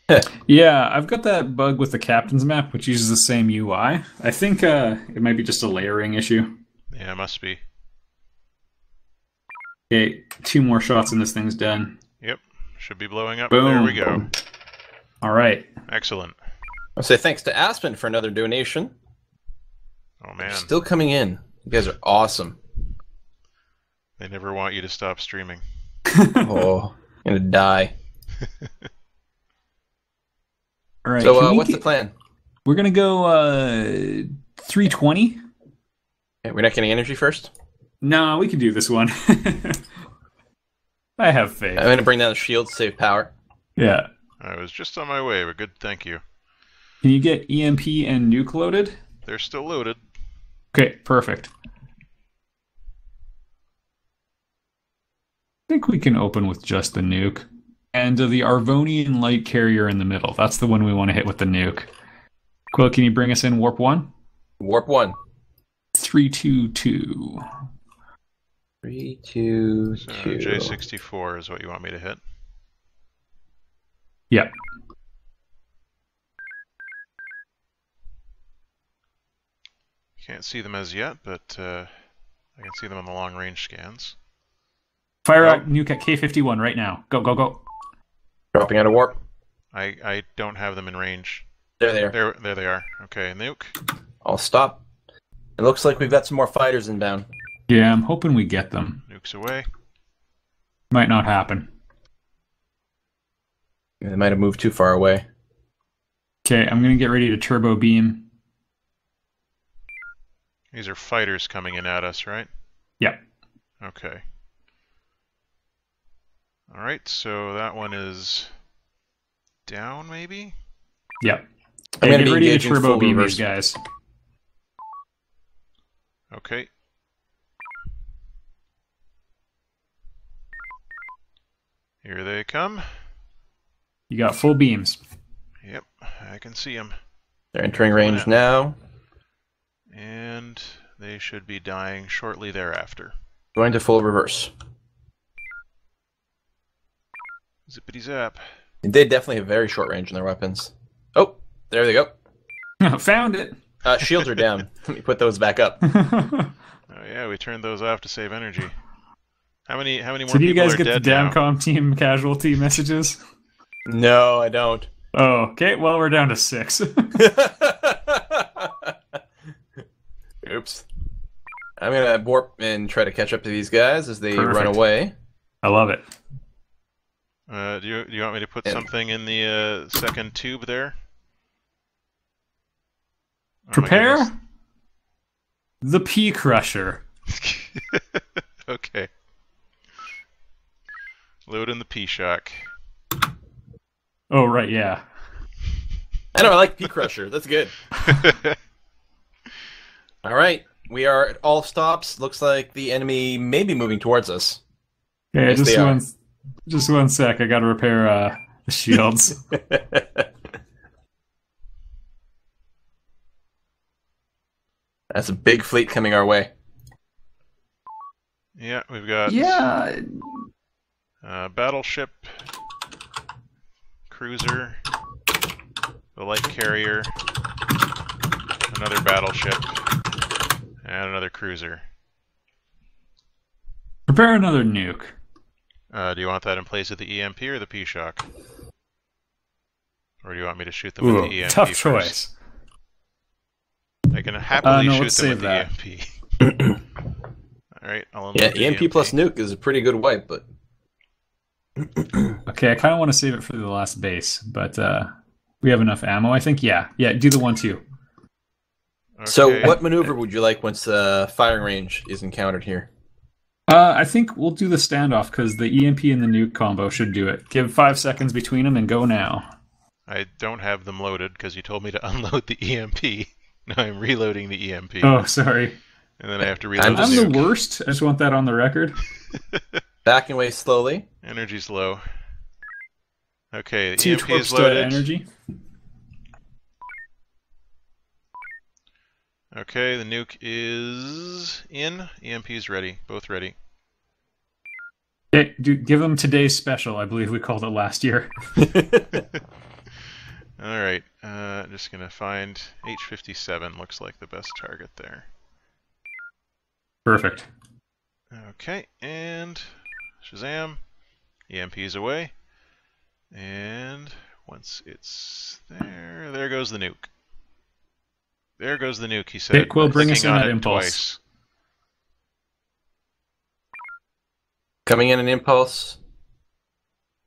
Yeah, I've got that bug with the captain's map, which uses the same UI. I think uh, it might be just a layering issue. Yeah, it must be. Okay, two more shots and this thing's done. Yep, should be blowing up. Boom. There we go. All right. Excellent. I'll say thanks to Aspen for another donation. Oh man, Still coming in. You guys are awesome. They never want you to stop streaming. oh, I'm gonna die. All right. so, uh, what's get- the plan? We're gonna go uh, 320. Okay, we're not getting energy first. No, we can do this one. I have faith. I'm gonna bring down the shield to save power. Yeah. I was just on my way, but good, thank you. Can you get EMP and nuke loaded? They're still loaded. Okay, perfect. Think we can open with just the nuke. And uh, the Arvonian light carrier in the middle. That's the one we want to hit with the nuke. Quill, can you bring us in warp one? Warp one. Three, two, two. Three, two, So two. J64 is what you want me to hit. Yep. Can't see them as yet, but uh, I can see them on the long range scans. Fire Oh. out nuke at K51 right now. Go, go, go. Dropping out of warp. I, I don't have them in range. There they are. There there they are. Okay, nuke. I'll stop. It looks like we've got some more fighters inbound. Yeah, I'm hoping we get them. Nukes away. Might not happen. They might have moved too far away. Okay, I'm gonna get ready to turbo beam. These are fighters coming in at us, right? Yep. Okay. Alright, so that one is down, maybe? Yep. I'm gonna get be ready to engaging turbo full beam reverse. these guys. Okay. Here they come. You got full beams. Yep, I can see them. They're entering range Yeah. now. And they should be dying shortly thereafter. Going to full reverse. Zippity zap. They definitely have very short range in their weapons. Oh, there they go. Found it. Uh, shields are down. Let me put those back up. Oh yeah, we turned those off to save energy. How many how many more so do you guys get the dead now? Damcon team casualty messages? No, I don't. Oh, okay. Well, we're down to six. Oops. I'm gonna warp and try to catch up to these guys as they run away. I love it. Uh, do you do you want me to put Yeah. something in the uh, second tube there? Oh Prepare the P Crusher. okay. Load in the P shock. Oh, right, yeah. I know I like P Crusher. That's good. All right, we are at all stops. Looks like the enemy may be moving towards us. Yeah, Yes, just they are. one, just one sec. I got to repair uh, the shields. That's a big fleet coming our way. yeah, we've got yeah, uh, battleship, cruiser, the light carrier, another battleship, and another cruiser. prepare another nuke. Uh, do you want that in place of the EMP or the P shock? Or do you want me to shoot them Ooh, with the EMP? tough first? choice. I can happily no, shoot let's them with save the EMP. Alright, I'll unload Yeah, the EMP plus nuke is a pretty good wipe, but Okay, I kind of want to save it for the last base, but uh, we have enough ammo. I think. Yeah, yeah. Do the one two. so what maneuver would you like once the firing range is encountered here? Uh, I think we'll do the standoff because the EMP and the nuke combo should do it. Give five seconds between them and go now. I don't have them loaded because you told me to unload the EMP. Now I'm reloading the EMP. Oh, sorry. And then I have to reload I'm the I'm nuke. the worst. I just want that on the record. Backing away slowly. Energy's low. Okay, the Two EMP is loaded. energy. Okay, the nuke is in. EMP is ready. Both ready. Okay, do, give them today's special. I believe we called it last year. All right, uh, just gonna find H57. Looks like the best target there. Perfect. Okay, and Shazam. EMP is away. And once it's there, there goes the nuke. There goes the nuke, he said. Dick will bring us in on that impulse. twice. Coming in an impulse.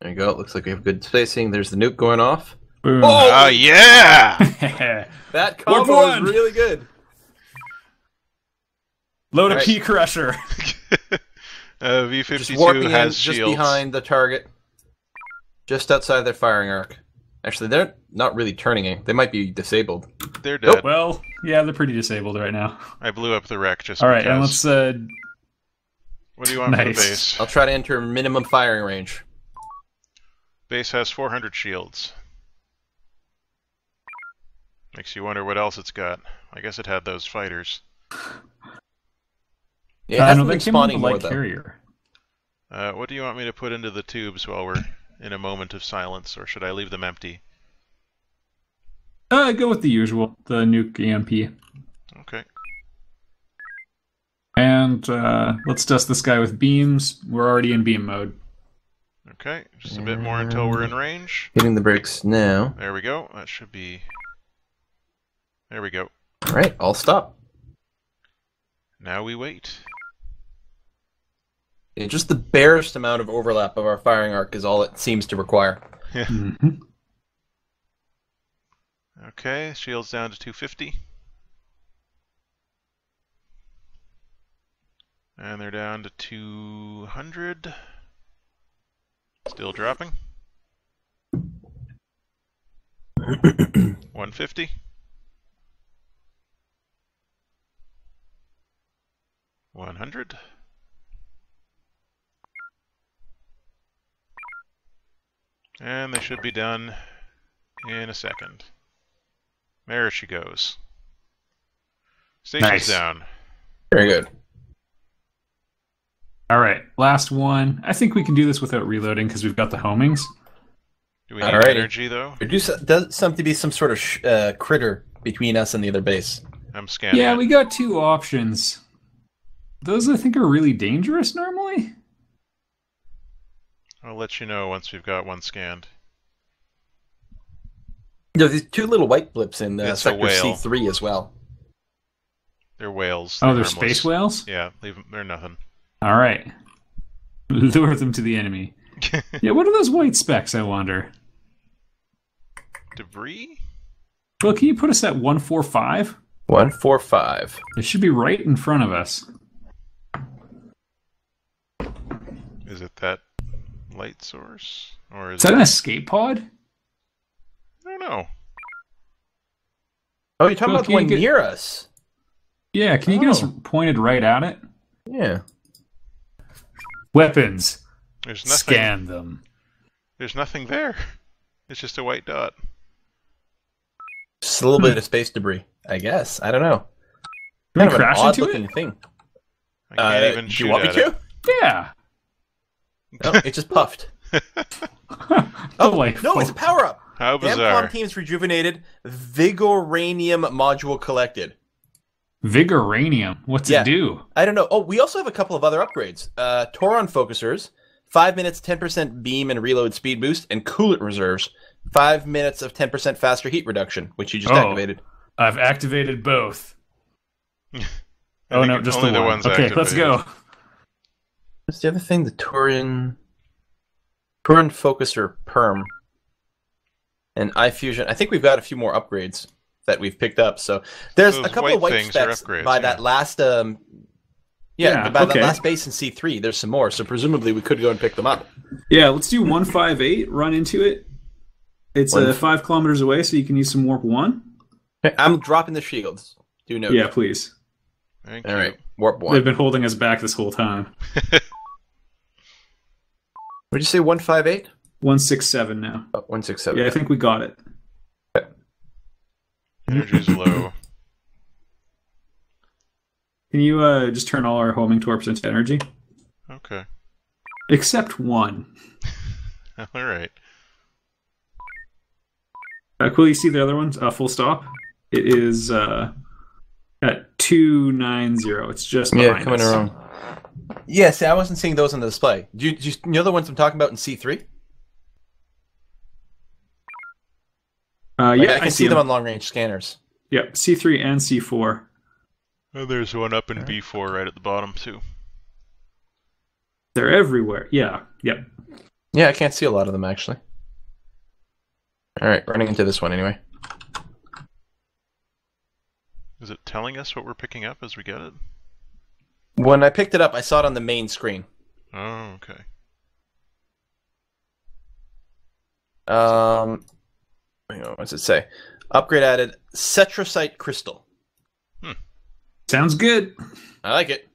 There you go. It looks like we have good spacing. There's the nuke going off. Boom. Oh! Oh, yeah! That One combo for is one. really good. Load a Right. P crusher. uh, V52 warping in has just shields. behind the target. Just outside their firing arc. Actually, they're not really turning it. They might be disabled. They're dead. Well, yeah, they're pretty disabled right now. I blew up the wreck just All right, because. and let's. Uh, What do you want for the Nice. base? I'll try to enter minimum firing range. Base has 400 shields. Makes you wonder what else it's got. I guess it had those fighters. Yeah, it uh, hasn't no, they came with spawning the more light though. carrier. Uh, what do you want me to put into the tubes while we're in a moment of silence, or should I leave them empty? Uh, go with the usual, the nuke EMP. Okay. And uh, let's dust this guy with beams. We're already in beam mode. Okay, just a bit more until we're in range. Hitting the brakes now. There we go. That should be. There we go. All right, I'll stop. Now we wait just the barest amount of overlap of our firing arc is all it seems to require. Yeah. Mm-hmm. Okay, shields down to 250. And they're down to 200. Still dropping. 150. 100. And they should be done in a second. There she goes. Station's Nice. down. Very good. All right, last one. I think we can do this without reloading because we've got the homings. Do we need Alrighty. energy though? There do, so- does seem to be some sort of sh- uh, critter between us and the other base. I'm scanning. Yeah, it. we got two options. Those I think are really dangerous normally. I'll let you know once we've got one scanned. There's these two little white blips in uh, It's a sector whale. C3 as well. They're whales. Oh, they're harmless. space whales. Yeah, leave them. They're nothing. All right, lure them to the enemy. Yeah, what are those white specks? I wonder. Debris? Well, can you put us at one four five? One, four, five. It should be right in front of us. Is it that light source, or is, Is that it? an escape pod? I don't know. Oh, you're talking Well, about the one get- near us? Yeah, can you get us Oh. pointed right at it? Yeah. Weapons. There's nothing. Scan them. There's nothing there. It's just a white dot. Just a little bit of space debris, I guess. I don't know. Can Kind we of an crash odd into looking it? thing. I can't Uh, even do you want me at to? Yeah. No, it just puffed. Oh, Delightful. no, it's a power up. How Damcon bizarre. teams rejuvenated. Vigoranium module collected. Vigoranium. What's Yeah. it do? I don't know. Oh, we also have a couple of other upgrades. Uh, Tauron focusers five minutes, 10% beam and reload speed boost, and coolant reserves. Five minutes of 10% faster heat reduction, which you just Oh. activated. I've activated both. Oh no, just only the, the one. ones Okay, let's go. What's the other thing? The Tauron. Tauron Focuser Perm. And Infusion. I think we've got a few more upgrades that we've picked up. So there's Those a couple white of white specs upgrades, by yeah. that last um yeah, Yeah, by okay. that last base in C3, there's some more. So presumably we could go and pick them up. Yeah, let's do one five eight. Run into it. It's uh, five kilometers away, so you can use some warp one. I'm dropping the shields. Do note. Yeah, please. Thank All you. right. Warp one. They've been holding us back this whole time. Would you say one five eight? One six seven now. Oh, one six seven. Yeah, I think we got it. Energy's low. Can you uh, just turn all our homing torps into energy? Okay. Except one. All right. Uh, cool, you see the other ones? Uh, full stop. It is uh, at 290. It's just Yeah, coming us. around. Yeah, see, I wasn't seeing those on the display. Do you, do you know the ones I'm talking about in C3? Uh, Like, yeah, I can see them on long range scanners. Yep, C3 and C4. Oh, there's one up in B4 right at the bottom too. They're everywhere. Yeah, yep. Yeah, I can't see a lot of them actually. All right, running into this one anyway. Is it telling us what we're picking up as we get it? When I picked it up, I saw it on the main screen. Oh, okay. Um, hang on, what's it say? Upgrade added Cetrocite Crystal. Hmm. Sounds good. I like it.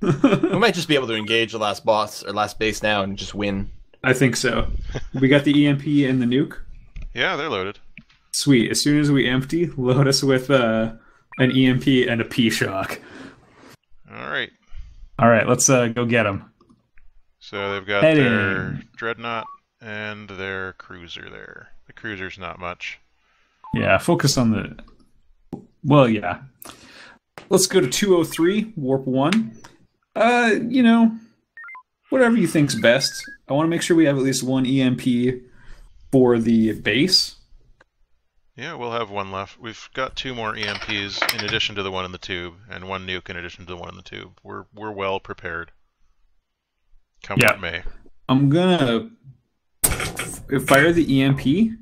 We might just be able to engage the last boss or last base now and just win. I think so. We got the EMP and the nuke. Yeah, they're loaded. Sweet. As soon as we empty, load us with uh, an EMP and a P shock. All right. All right, let's uh, go get them. So they've got Heading. their dreadnought and their cruiser there. The cruiser's not much. Yeah, focus on the. Well, yeah. Let's go to 203, warp 1. Uh, you know, whatever you think's best. I want to make sure we have at least one EMP for the base. Yeah, we'll have one left. We've got two more EMPs in addition to the one in the tube, and one nuke in addition to the one in the tube. We're we're well prepared. Come Yeah. what may. I'm gonna f- fire the EMP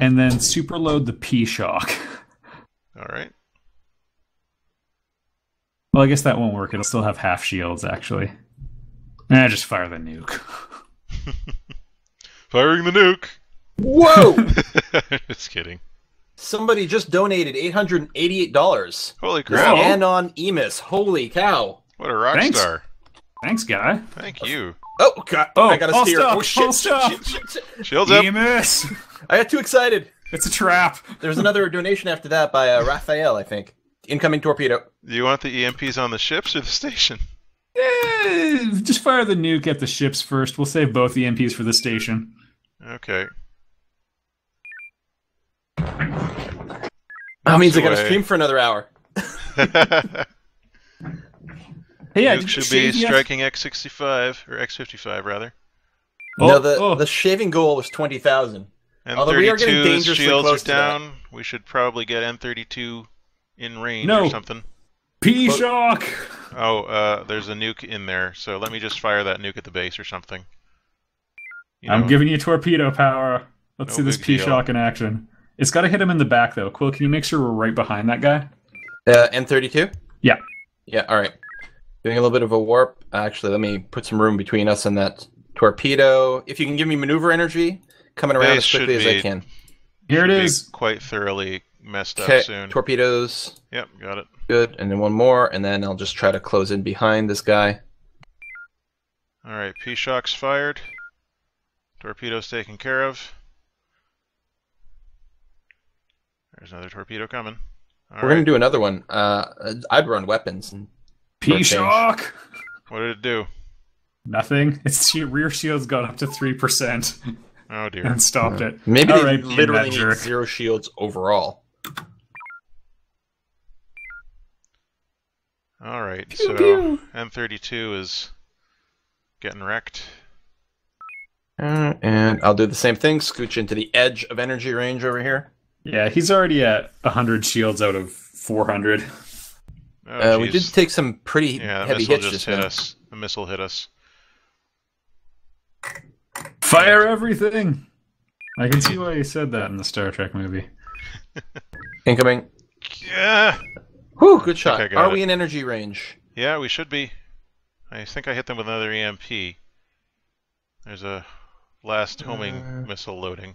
and then superload the P shock. All right. Well, I guess that won't work. It'll still have half shields, actually. And I just fire the nuke. Firing the nuke. Whoa! Just kidding. Somebody just donated $888. Holy Wow. crap! Anon Emus. Holy cow. What a rock Thanks. star! Thanks, guy. Thank you. Oh, God. Oh, I got a steer. stop, Oh, shit. all stop. shit, shit, shit. Shields up. EMS! I got too excited. It's a trap. There's another donation after that by uh, Raphael, I think. Incoming torpedo. Do you want the EMPs on the ships or the station? Eh, just fire the nuke at the ships first. We'll save both EMPs for the station. Okay. That means I got to stream for another hour. Hey, yeah, Nuke should be save yet? striking X65 or X55 rather. Oh, no, the, oh. the shaving goal was 20,000. And Although we are getting dangerously shields close are to that. down. We should probably get N32 in range No. or something. P shock. Oh, uh, there's a nuke in there, so let me just fire that nuke at the base or something. You I'm giving you torpedo power. Let's No see this P shock in action. It's got to hit him in the back though. Quill, can you make sure we're right behind that guy? Uh, N32? Yeah. Yeah, alright. Doing a little bit of a warp. Actually, let me put some room between us and that torpedo. If you can give me maneuver energy, coming around Base as quickly as I can. Here it is. should be. Quite thoroughly messed Okay, up soon. torpedoes. yep, got it. Good. And then one more, and then I'll just try to close in behind this guy. All right, P shock's fired. Torpedo's taken care of. There's another torpedo coming. All We're right, gonna do another one. Uh, I'd run weapons. And P shock. what did it do? Nothing. Its rear shield's got up to three percent Oh dear. and stopped it. maybe All they right, literally need jerk. zero shields overall. All right, Pew, so pew. M32 is getting wrecked. Uh, and I'll do the same thing. Scooch into the edge of energy range over here. Yeah, he's already at 100 shields out of 400. Oh, uh, we did take some pretty Yeah, the heavy missile hits just just hit now. us. The missile hit us. Fire everything! I can see why he said that in the Star Trek movie. Incoming. Yeah. Whew, good shot. I Are it. we in energy range? Yeah, we should be. I think I hit them with another EMP. There's a last homing Uh, missile loading.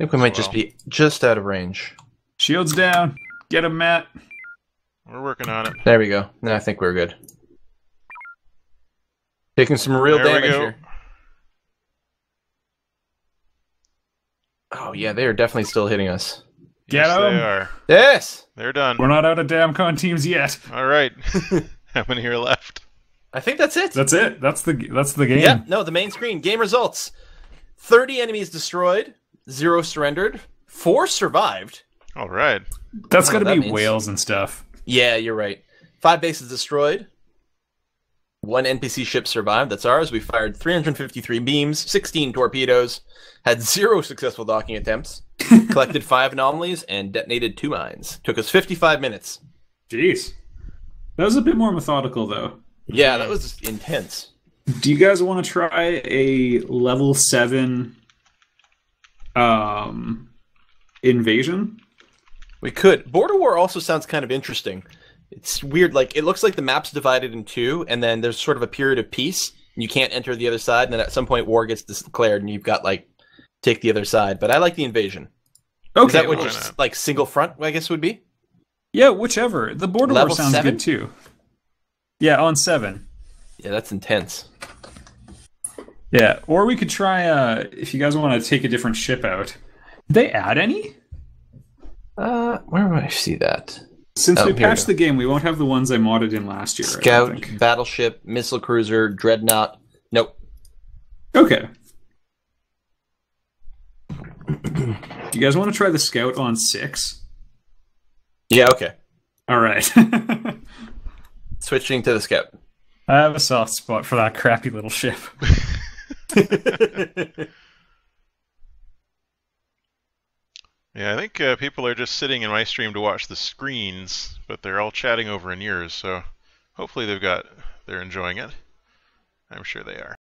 I think we might just Well. be just out of range. Shields down! Get him, Matt! We're working on it. There we go. Now I think we're good. Taking some real There we damage go. here. Oh yeah, they are definitely still hitting us. Get yes, 'em. they are. Yes, They're done. We're not out of Damcon teams yet. All right. How many are left? I think that's it. That's it. That's the that's the game. Yeah, no, the main screen. Game results. 30 enemies destroyed, 0 surrendered, 4 survived. All right. That's I got to know be means. whales and stuff. Yeah, you're right. 5 bases destroyed. 1 NPC ship survived. That's ours. We fired 353 beams, 16 torpedoes, had 0 successful docking attempts, collected 5 anomalies, and detonated 2 mines. Took us 55 minutes. Jeez. That was a bit more methodical, though. Yeah, that was intense. Do you guys want to try a level seven um invasion? We could. Border War also sounds kind of interesting. It's weird. Like it looks like the map's divided in two, and then there's sort of a period of peace. You can't enter the other side, and then at some point war gets declared, and you've got like take the other side. But I like the invasion. Is Okay. that what just like single front? I guess would be. yeah, whichever. The border war sounds seven? good too. Yeah, on seven. Yeah, that's intense. Yeah, or we could try uh if you guys want to take a different ship out. Did they add any? Uh, where do I see that? Since Oh, we here we patched the game, we won't have the ones I modded in last year. I Scout, think. battleship, missile cruiser, dreadnought. Nope. Okay. Do you guys want to try the scout on six? Yeah. Okay. All right. Switching to the scout. I have a soft spot for that crappy little ship. Yeah, I think uh, people are just sitting in my stream to watch the screens, but they're all chatting over in yours, so hopefully they've got they're enjoying it. I'm sure they are.